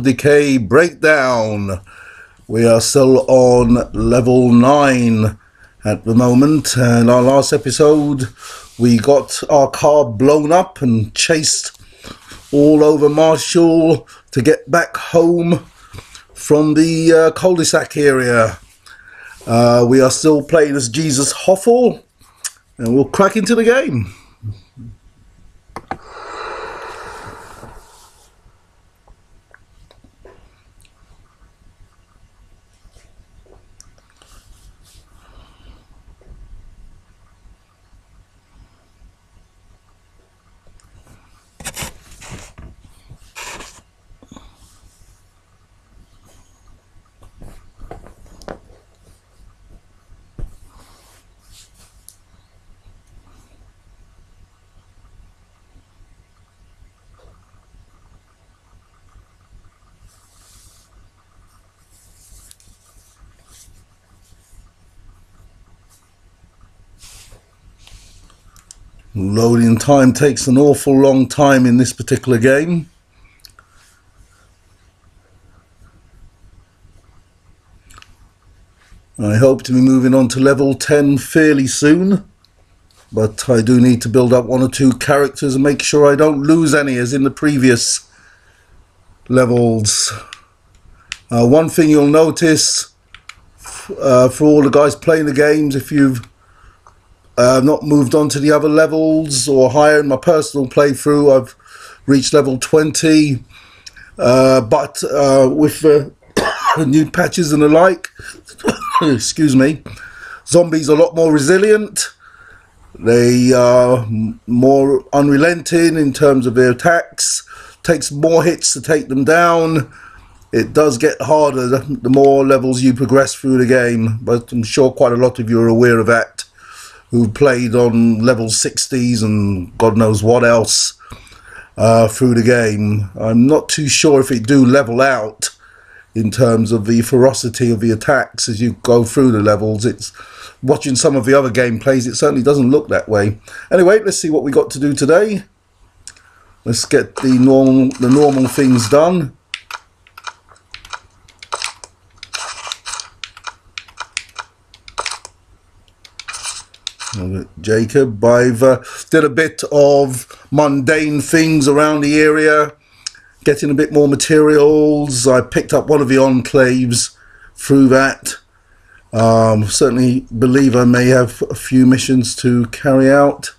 Decay Breakdown. We are still on level 9 at the moment, and our last episode we got our car blown up and chased all over Marshall to get back home from the uh, cul-de-sac area. Uh, we are still playing as Jesus Hoffel, and we'll crack into the game. Loading time takes an awful long time in this particular game. I hope to be moving on to level 10 fairly soon. But I do need to build up one or two characters and make sure I don't lose any as in the previous levels. Uh, one thing you'll notice uh, for all the guys playing the games, if you've uh, I've not moved on to the other levels or higher in my personal playthrough. I've reached level 20, uh, but uh, with the new patches and the like, excuse me, zombies are a lot more resilient. They are more unrelenting in terms of their attacks. Takes more hits to take them down. It does get harder the more levels you progress through the game, but I'm sure quite a lot of you are aware of that who played on level 60s and God knows what else uh, through the game. I'm not too sure if it do level out in terms of the ferocity of the attacks as you go through the levels. It's watching some of the other gameplays, it certainly doesn't look that way. Anyway, let's see what we got to do today. Let's get the normal the normal things done. Jacob. I've uh, did a bit of mundane things around the area, getting a bit more materials. I picked up one of the enclaves through that. Um, certainly believe I may have a few missions to carry out.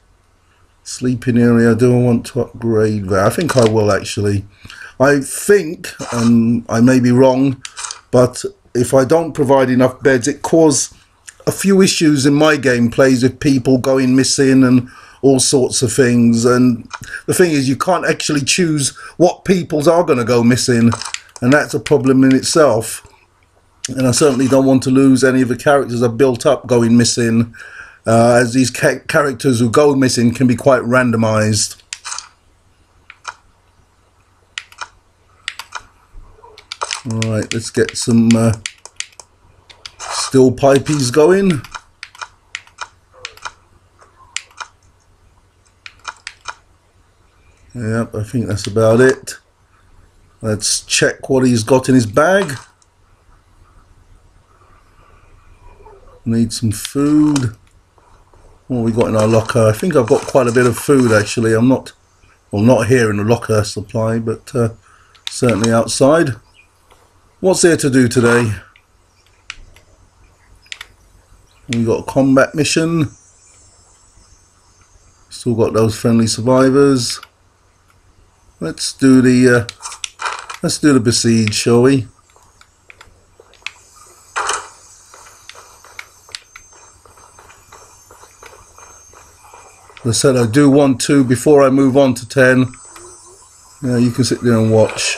Sleeping area, do I want to upgrade that? I think I will actually. I think, and I may be wrong, but if I don't provide enough beds, it causes a few issues in my gameplays with people going missing and all sorts of things. And the thing is, you can't actually choose what peoples are going to go missing, and that's a problem in itself. And I certainly don't want to lose any of the characters I've built up going missing, uh, as these ca characters who go missing can be quite randomized. All right, let's get some. Uh, Still pipeys going. Yep, I think that's about it. Let's check what he's got in his bag. Need some food. What we got in our locker? I think I've got quite a bit of food actually. I'm not, well not here in the locker supply, but uh, certainly outside. What's there to do today? We got a combat mission. Still got those friendly survivors. Let's do the uh, let's do the besiege, shall we? As I said, I do want to before I move on to ten. Yeah, you can sit there and watch.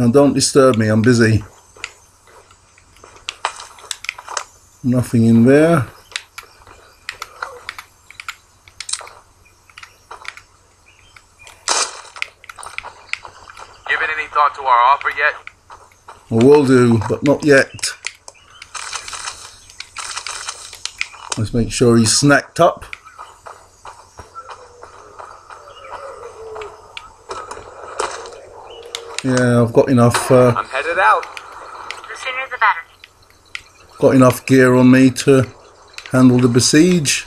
Now don't disturb me, I'm busy. Nothing in there. Given any thought to our offer yet? I will do, but not yet. Let's make sure he's snacked up. Yeah, I've got enough. Uh, I'm headed out. The sooner the better. got enough gear on me to handle the besiege.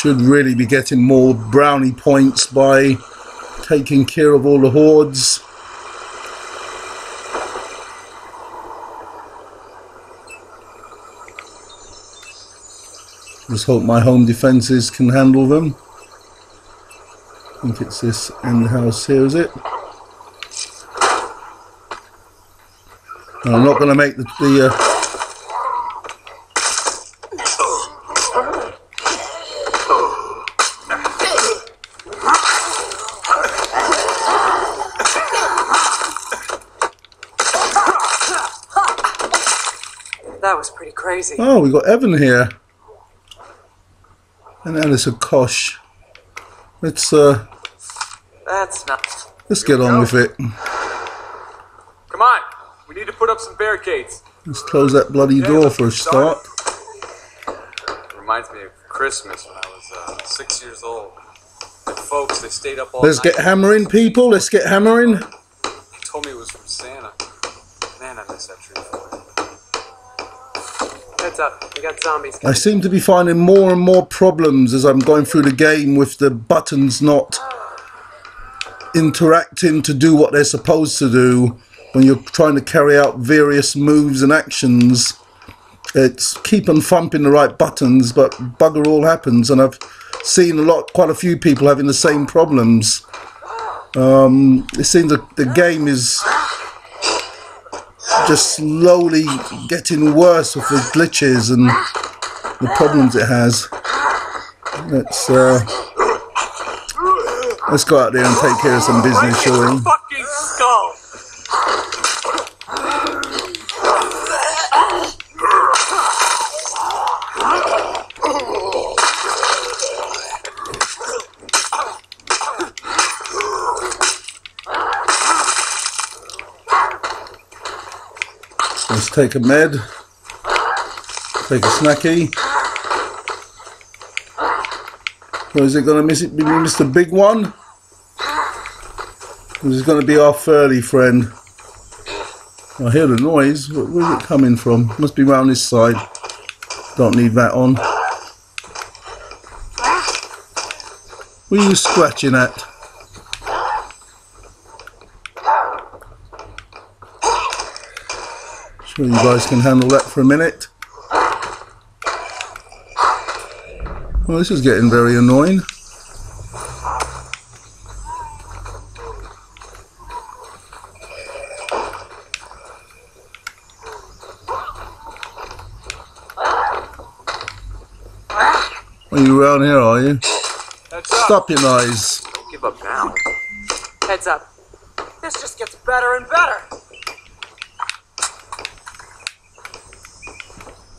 Should really be getting more brownie points by taking care of all the hordes. Just hope my home defences can handle them. I think it's this end house here, is it? No, I'm not going to make the, the uh, That was pretty crazy. Oh, we got Evan here. And Alice Kosh. Let's uh That's not. let's get on go. with it. Come on. We need to put up some barricades. Let's close that bloody door for a start. Reminds me of Christmas when I was uh, six years old. The folks, they stayed up all Let's night. get hammering, people. Let's get hammering. They told me it was from Santa. Man, I miss that tree. Heads up, we got zombies. I seem to be finding more and more problems as I'm going through the game with the buttons not interacting to do what they're supposed to do when you're trying to carry out various moves and actions. It's keep on thumping the right buttons, but bugger all happens, and I've seen a lot, quite a few people having the same problems. Um, it seems that the game is just slowly getting worse with the glitches and the problems it has. Let's uh, let's go out there and take care of some business, shall we? Take a med. Take a snacky. Or is it going to miss it? Be Mr. Big One? Or is going to be our furry friend? I hear the noise. Where's it coming from? Must be round this side. Don't need that on. What are you scratching at? You guys can handle that for a minute. Well, this is getting very annoying. Are you around here, are you? Heads up. Stop your noise. Give up now. Heads up. This just gets better and better.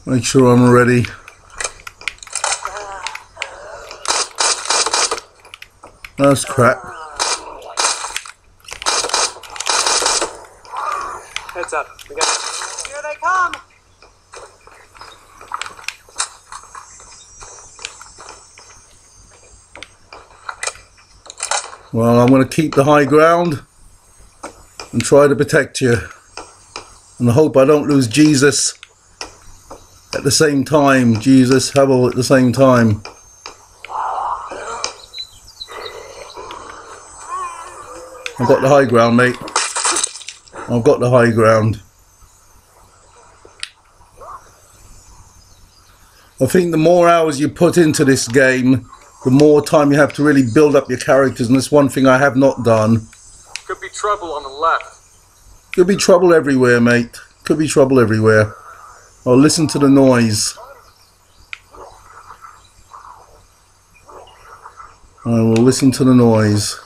Make sure I'm ready. That's crap. Heads up. We got. Here they come. Well, I'm going to keep the high ground and try to protect you. And I hope I don't lose Jesus at the same time. Jesus, Hubble at the same time. I've got the high ground, mate. I've got the high ground. I think the more hours you put into this game, the more time you have to really build up your characters, and that's one thing I have not done. Could be trouble on the left. Could be trouble everywhere, mate. Could be trouble everywhere. Oh, listen to the noise. I will listen to the noise.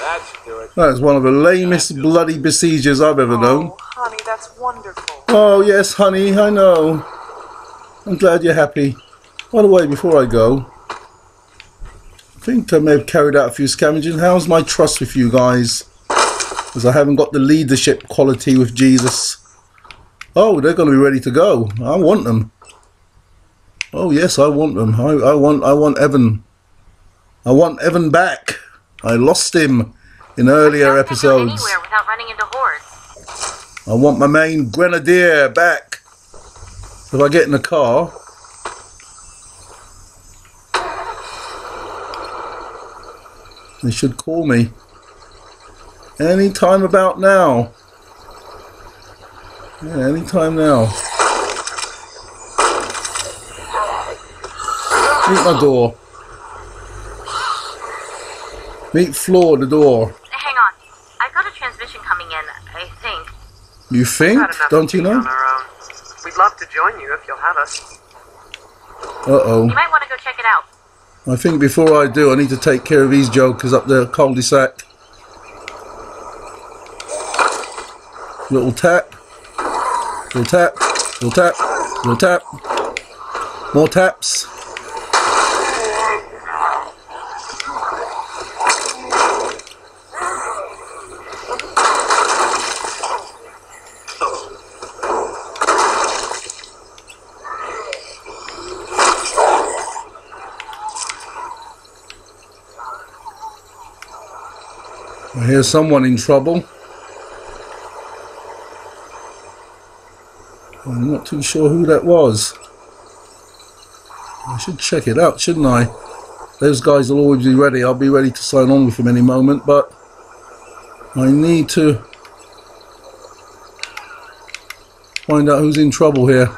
That should do it. That's one of the lamest bloody besiegers I've ever known. Oh, honey, that's wonderful. Oh, yes, honey, I know. I'm glad you're happy. By the way, before I go, think I may have carried out a few scavenging. How's my trust with you guys? Because I haven't got the leadership quality with Jesus. Oh, they're going to be ready to go. I want them. Oh, yes, I want them. I, I want I want Evan. I want Evan back. I lost him in earlier episodes. anywhere without running into hordes. I want my main grenadier back. If I get in the car. They should call me. Any time about now. Yeah, any time now. Meet my door. Meet floor the door. Hang on. I've got a transmission coming in, I think. You think? Don't you know? On our own. We'd love to join you if you'll have us. Uh oh. You might want to go check it out. I think before I do, I need to take care of these jokers up the cul-de-sac. Little tap. Little tap. Little tap. Little tap. More taps. Hear someone in trouble. I'm not too sure who that was. I should check it out, shouldn't I? Those guys will always be ready. I'll be ready to sign on with them any moment, but I need to find out who's in trouble here.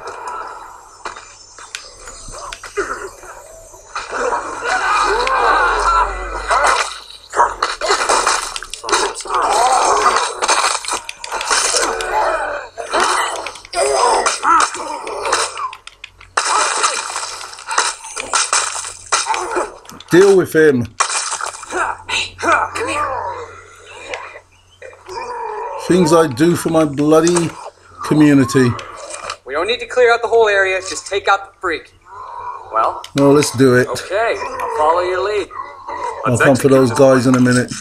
Deal with him. Things I do for my bloody community. We don't need to clear out the whole area, just take out the freak. Well, Well, let's do it. okay, I'll follow your lead. I'll come for those guys in a minute.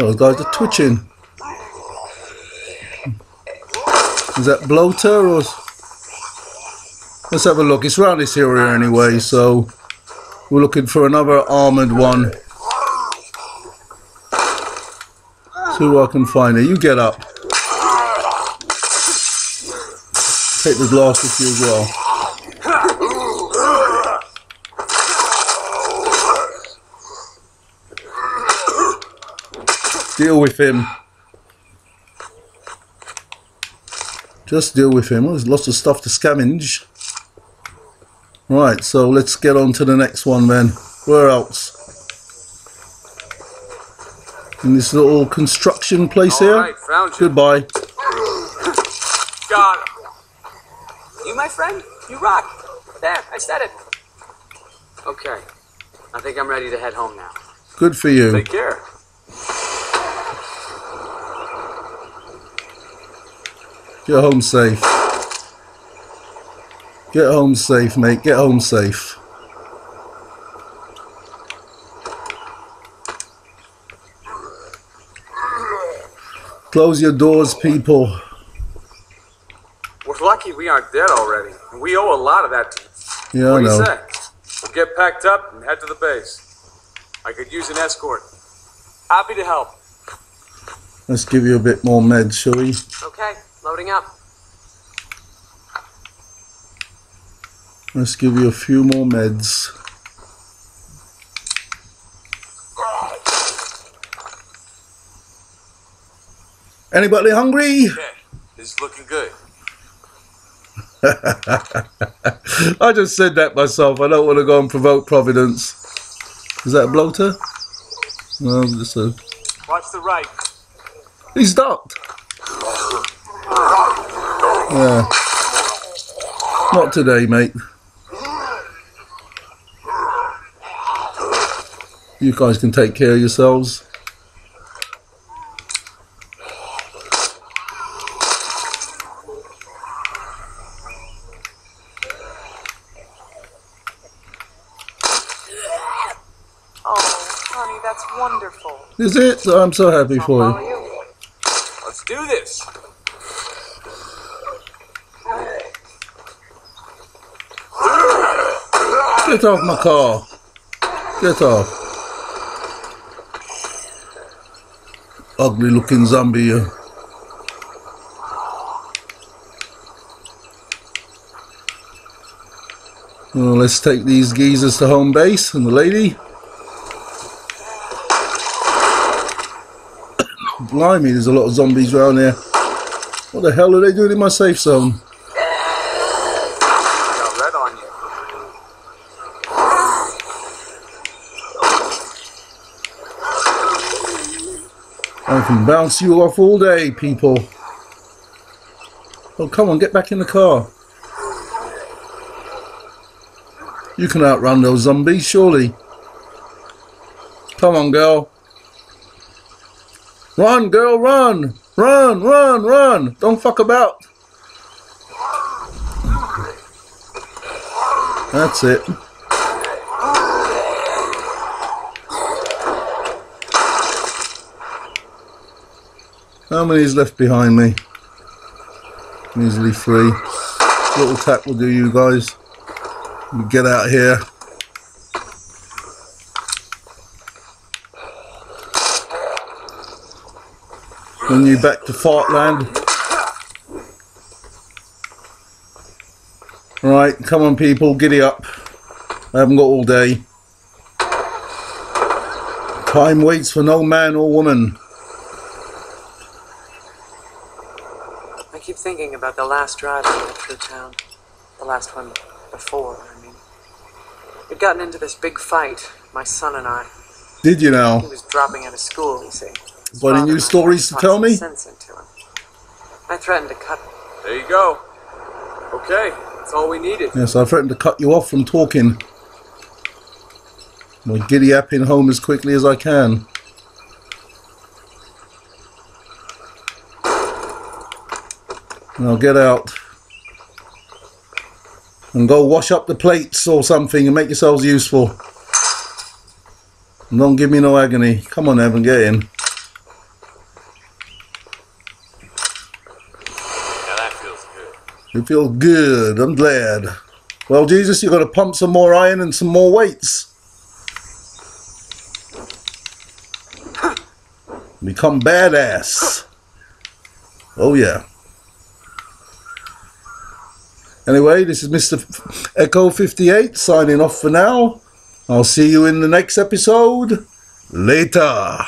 Oh, those guys are twitching. Is that bloater or? Let's have a look. It's around this area ah, anyway, so we're looking for another armored one. See who I can find here. You get up. Take the glass with you as well. Deal with him. Just deal with him. There's lots of stuff to scavenge. Right, so let's get on to the next one then. Where else? In this little construction place All here. right, found you. Goodbye. Got him. You, my friend? You rock. There, I said it. Okay, I think I'm ready to head home now. Good for you. Take care. Get home safe. Get home safe, mate. Get home safe. Close your doors, people. We're lucky we aren't dead already. We owe a lot of that to you. Yeah, I what do you know. say? We'll get packed up and head to the base. I could use an escort. Happy to help. Let's give you a bit more med, shall we? Okay, loading up. Let's give you a few more meds. Anybody hungry? Okay, this is looking good. I just said that myself. I don't want to go and provoke Providence. Is that a bloater? No, just a. Watch the right. He's ducked. Yeah. Not today, mate. You guys can take care of yourselves. Oh, honey, that's wonderful. Is it? I'm so happy for you. Let's do this. Get off my car. Get off. Ugly looking zombie. you. Well, let's take these geezers to home base and the lady. Blimey, there's a lot of zombies around here. What the hell are they doing in my safe zone? Got red on you. I can bounce you off all day, people. Oh, come on, get back in the car. You can outrun those zombies, surely. Come on, girl. Run, girl, run! Run, run, run! Don't fuck about. That's it. How many is left behind me? Easily three. Little tap will do you guys. We get out here. Bring you back to Fartland. Right, come on people, giddy up. I haven't got all day. Time waits for no man or woman. I keep thinking about the last drive I went through town. The last one before, I mean. We'd gotten into this big fight, my son and I. Did you know? He was dropping out of school, you see. His Got any new stories to tell me? Sense into him. I threatened to cut him. There you go. Okay, that's all we needed. Yes, I threatened to cut you off from talking. I'll giddy apping home as quickly as I can. Now get out. And go wash up the plates or something and make yourselves useful. And don't give me no agony. Come on, Evan, get in. That feels good. You feel good. I'm glad. Well, Jesus, you've got to pump some more iron and some more weights. Become badass. Oh, yeah. Anyway, this is Mr. Echo 58 signing off for now. I'll see you in the next episode. Later.